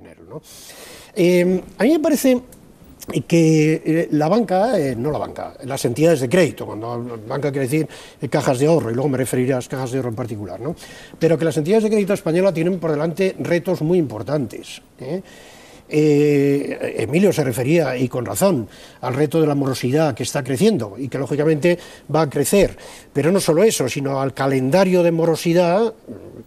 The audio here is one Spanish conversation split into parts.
¿no? Eh, a mí me parece que eh, la banca, eh, no la banca, las entidades de crédito, cuando banca quiere decir cajas de ahorro, y luego me referiré a las cajas de ahorro en particular, ¿no? pero que las entidades de crédito española tienen por delante retos muy importantes. Eh, Emilio se refería, y con razón, al reto de la morosidad que está creciendo y que lógicamente va a crecer. Pero no solo eso, sino al calendario de morosidad,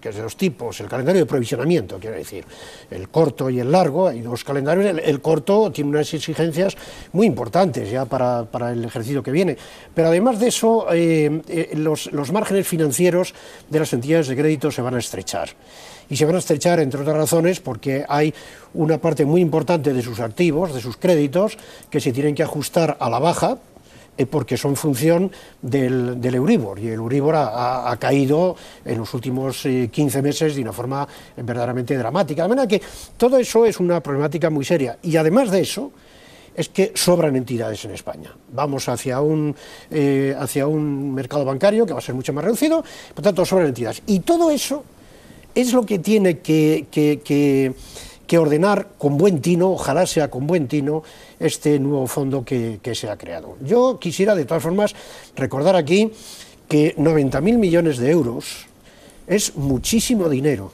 que es de dos tipos, el calendario de provisionamiento, quiero decir, el corto y el largo, hay dos calendarios, el, corto tiene unas exigencias muy importantes ya para, para el ejercicio que viene. Pero además de eso, eh, eh, los, los márgenes financieros de las entidades de crédito se van a estrechar y se van a estrechar, entre otras razones, porque hay una parte muy importante de sus activos, de sus créditos, que se tienen que ajustar a la baja, eh, porque son función del, del, Euribor, y el Euribor ha, caído en los últimos eh, 15 meses de una forma verdaderamente dramática. De manera que todo eso es una problemática muy seria. Y además de eso, es que sobran entidades en España. Vamos hacia un, eh, hacia un mercado bancario que va a ser mucho más reducido, por tanto, sobran entidades. Y todo eso es lo que tiene que, ordenar con buen tino, ojalá sea con buen tino, este nuevo fondo que, se ha creado. Yo quisiera, de todas formas, recordar aquí que 90.000 millones de euros es muchísimo dinero.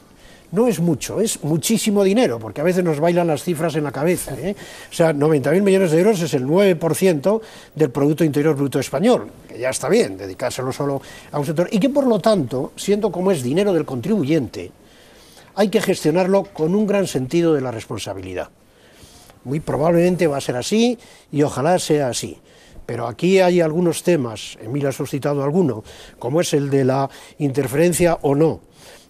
No es mucho, es muchísimo dinero, porque a veces nos bailan las cifras en la cabeza. ¿eh? O sea, 90.000 millones de euros es el 9% del Producto Interior Bruto español, que ya está bien, dedicárselo solo a un sector, y que por lo tanto, siendo como es dinero del contribuyente, hay que gestionarlo con un gran sentido de la responsabilidad. Muy probablemente va a ser así y ojalá sea así. Pero aquí hay algunos temas, Emil ha suscitado alguno, como es el de la interferencia o no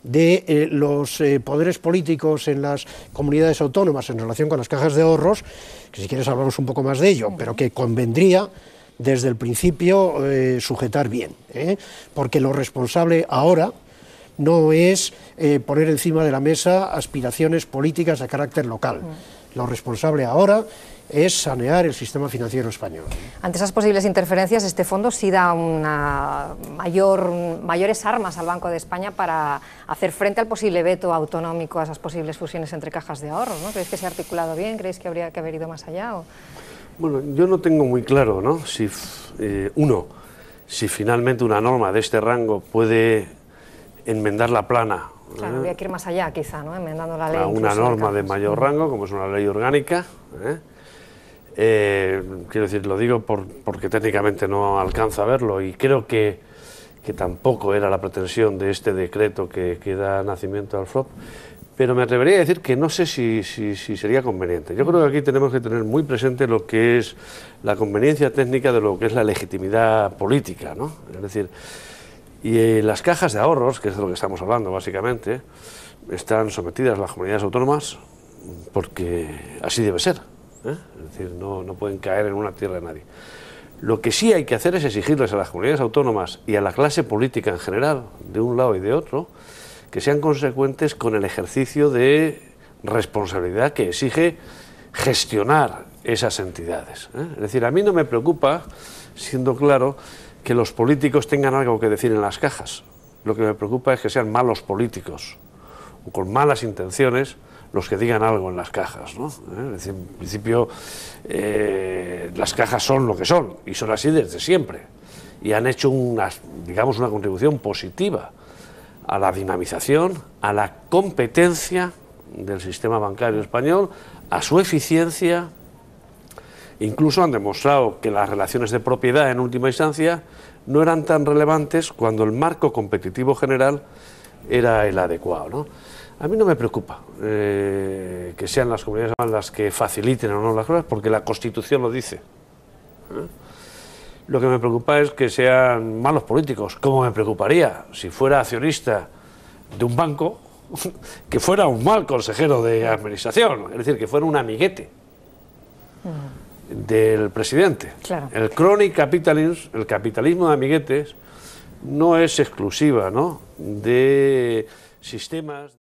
de eh, los eh, poderes políticos en las comunidades autónomas en relación con las cajas de ahorros, que si quieres hablamos un poco más de ello, pero que convendría desde el principio eh, sujetar bien, porque lo responsable ahora no es poner encima de la mesa aspiraciones políticas de carácter local. Lo responsable ahora es sanear el sistema financiero español. Ante esas posibles interferencias, este fondo sí da una mayor, mayores armas al Banco de España para hacer frente al posible veto autonómico a esas posibles fusiones entre cajas de ahorros. ¿no? ¿Creéis que se ha articulado bien? ¿Creéis que habría que haber ido más allá? O... Bueno, yo no tengo muy claro, ¿no? Si, eh, uno, si finalmente una norma de este rango puede enmendar la plana. Claro, habría que ir más allá, quizá, ¿no? Enmendando la ley. A una norma de mayor rango, como es una ley orgánica. ¿eh? Eh, quiero decir, lo digo por, porque técnicamente no alcanza a verlo y creo que, que, tampoco era la pretensión de este decreto que, que da nacimiento al FROP, pero me atrevería a decir que no sé si, si, si, sería conveniente. Yo creo que aquí tenemos que tener muy presente lo que es la conveniencia técnica de lo que es la legitimidad política, ¿no? Es decir, y eh, las cajas de ahorros, que es de lo que estamos hablando básicamente, están sometidas a las comunidades autónomas porque así debe ser. ¿eh? Es decir, no, no pueden caer en una tierra de nadie. Lo que sí hay que hacer es exigirles a las comunidades autónomas y a la clase política en general, de un lado y de otro, que sean consecuentes con el ejercicio de responsabilidad que exige gestionar esas entidades. ¿eh? Es decir, a mí no me preocupa, siendo claro, que los políticos tengan algo que decir en las cajas. Lo que me preocupa es que sean malos políticos o con malas intenciones los que digan algo en las cajas. ¿no? ¿Eh? En principio, eh, las cajas son lo que son y son así desde siempre. Y han hecho una, digamos, una contribución positiva a la dinamización, a la competencia del sistema bancario español, a su eficiencia. Incluso han demostrado que las relaciones de propiedad en última instancia no eran tan relevantes cuando el marco competitivo general era el adecuado. ¿no? A mí no me preocupa eh, que sean las comunidades las que faciliten o no las cosas, porque la Constitución lo dice. ¿eh? Lo que me preocupa es que sean malos políticos, como me preocuparía si fuera accionista de un banco, que fuera un mal consejero de administración, es decir, que fuera un amiguete -huh. Del presidente. Claro. El chronic capitalism, el capitalismo de amiguetes, no es exclusiva ¿no? de sistemas.